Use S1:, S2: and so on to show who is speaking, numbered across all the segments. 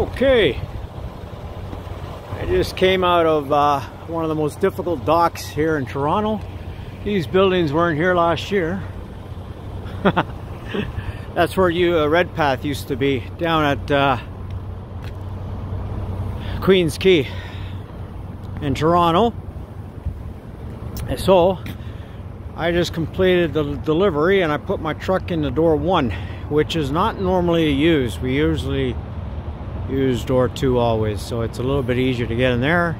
S1: Okay. I just came out of uh, one of the most difficult docks here in Toronto. These buildings weren't here last year. That's where you uh, Redpath used to be, down at uh, Queens Quay in Toronto. And So, I just completed the delivery and I put my truck in the door one, which is not normally used. We usually use door two always, so it's a little bit easier to get in there.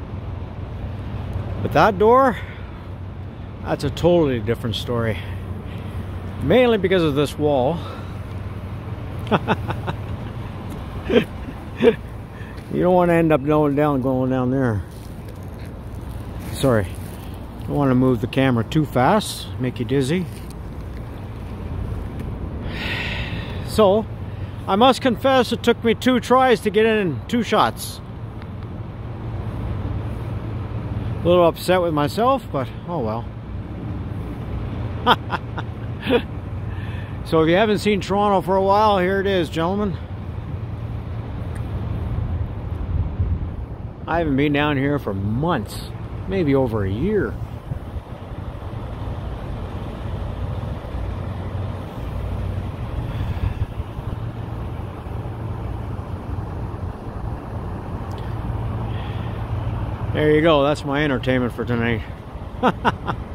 S1: But that door, that's a totally different story. Mainly because of this wall. you don't want to end up going down going down there. Sorry. Don't want to move the camera too fast, make you dizzy. So, I must confess it took me two tries to get in two shots. A little upset with myself, but oh well. so if you haven't seen Toronto for a while, here it is, gentlemen. I haven't been down here for months, maybe over a year. There you go. That's my entertainment for tonight.